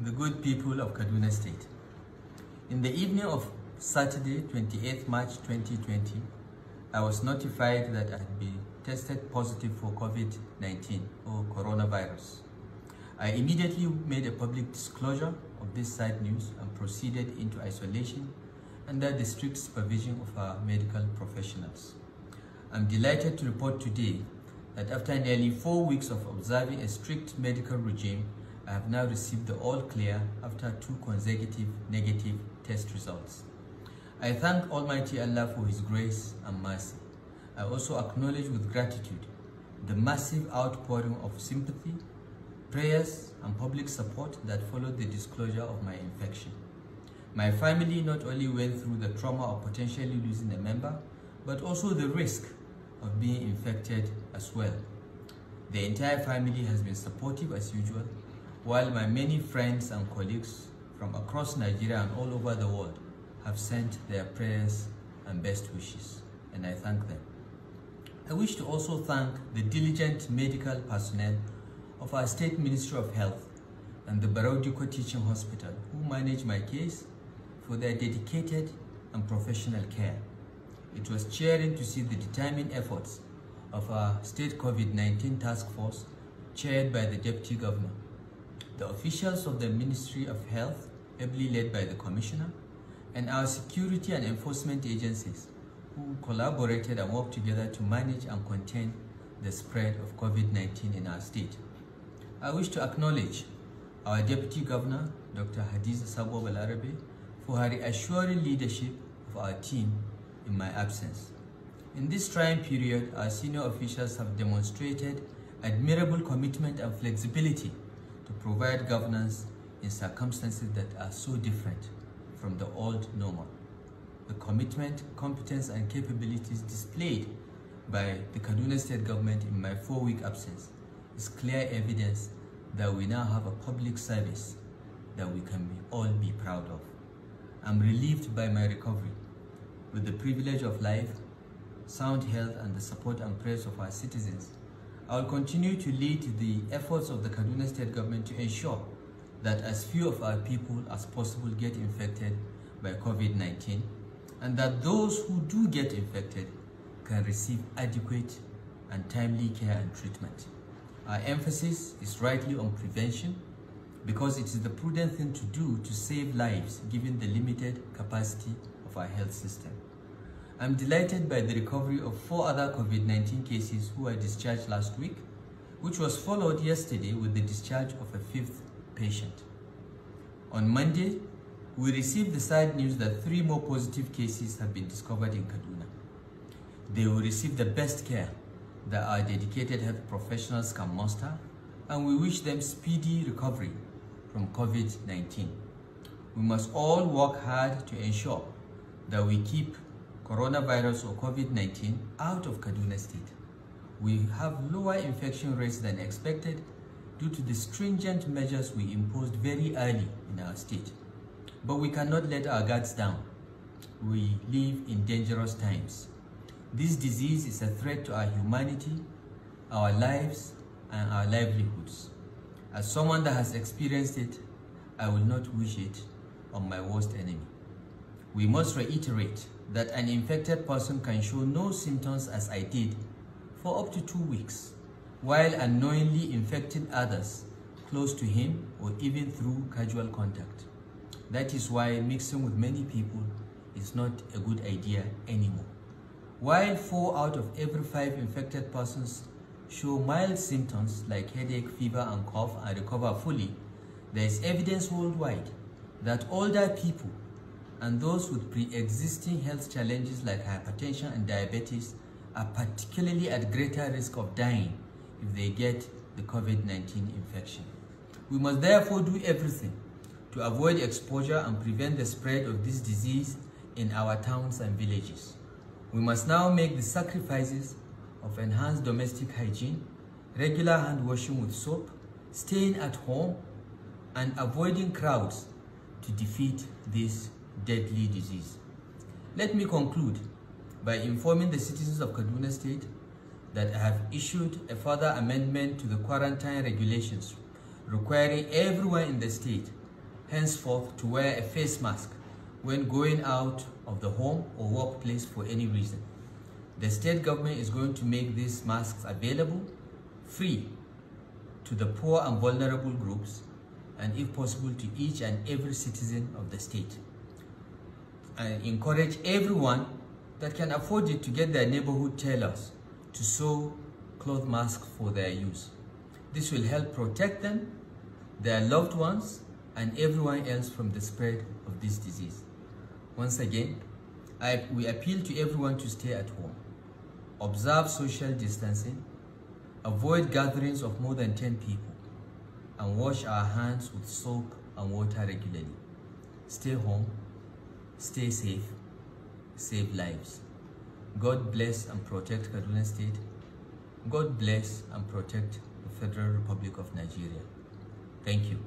the good people of Kaduna State. In the evening of Saturday, 28th March 2020, I was notified that I had been tested positive for COVID-19 or coronavirus. I immediately made a public disclosure of this sad news and proceeded into isolation under the strict supervision of our medical professionals. I'm delighted to report today that after nearly four weeks of observing a strict medical regime, I have now received the all clear after two consecutive negative test results. I thank Almighty Allah for His grace and mercy. I also acknowledge with gratitude the massive outpouring of sympathy, prayers, and public support that followed the disclosure of my infection. My family not only went through the trauma of potentially losing a member, but also the risk of being infected as well. The entire family has been supportive as usual, while my many friends and colleagues from across Nigeria and all over the world have sent their prayers and best wishes, and I thank them. I wish to also thank the diligent medical personnel of our State Ministry of Health and the Barau Dikko Teaching Hospital who managed my case for their dedicated and professional care. It was cheering to see the determined efforts of our state COVID-19 task force chaired by the Deputy Governor, the officials of the Ministry of Health, ably led by the Commissioner, and our security and enforcement agencies who collaborated and worked together to manage and contain the spread of COVID-19 in our state. I wish to acknowledge our Deputy Governor, Dr. Hadiza Sabo Balarabe, for her reassuring leadership of our team in my absence. In this trying period, our senior officials have demonstrated admirable commitment and flexibility to provide governance in circumstances that are so different from the old normal. The commitment, competence, and capabilities displayed by the Kaduna State government in my four-week absence is clear evidence that we now have a public service that we can be, all be proud of. I'm relieved by my recovery. With the privilege of life, sound health, and the support and prayers of our citizens, I will continue to lead the efforts of the Kaduna State government to ensure that as few of our people as possible get infected by COVID-19 and that those who do get infected can receive adequate and timely care and treatment. Our emphasis is rightly on prevention because it is the prudent thing to do to save lives given the limited capacity of our health system. I'm delighted by the recovery of four other COVID-19 cases who were discharged last week, which was followed yesterday with the discharge of a fifth patient. On Monday, we received the sad news that three more positive cases have been discovered in Kaduna. They will receive the best care that our dedicated health professionals can muster, and we wish them speedy recovery from COVID-19. We must all work hard to ensure that we keep coronavirus or COVID-19 out of Kaduna State. We have lower infection rates than expected due to the stringent measures we imposed very early in our state. But we cannot let our guards down. We live in dangerous times. This disease is a threat to our humanity, our lives, and our livelihoods. As someone that has experienced it, I will not wish it on my worst enemy. We must reiterate that an infected person can show no symptoms as I did for up to two weeks, while unknowingly infecting others close to him or even through casual contact. That is why mixing with many people is not a good idea anymore. While four out of every five infected persons show mild symptoms like headache, fever, and cough and recover fully, there is evidence worldwide that older people and those with pre-existing health challenges like hypertension and diabetes are particularly at greater risk of dying if they get the COVID-19 infection. We must therefore do everything to avoid exposure and prevent the spread of this disease in our towns and villages. We must now make the sacrifices of enhanced domestic hygiene, regular hand washing with soap, staying at home, and avoiding crowds to defeat this deadly disease. Let me conclude by informing the citizens of Kaduna State that I have issued a further amendment to the quarantine regulations requiring everyone in the state henceforth to wear a face mask when going out of the home or workplace for any reason. The state government is going to make these masks available free to the poor and vulnerable groups and if possible to each and every citizen of the state. And encourage everyone that can afford it to get their neighborhood tailors to sew cloth masks for their use. This will help protect them, their loved ones, and everyone else from the spread of this disease. Once again, I, we appeal to everyone to stay at home, observe social distancing, avoid gatherings of more than 10 people, and wash our hands with soap and water regularly. Stay home, stay safe, save lives. God bless and protect Kaduna State. God bless and protect the Federal Republic of Nigeria. Thank you.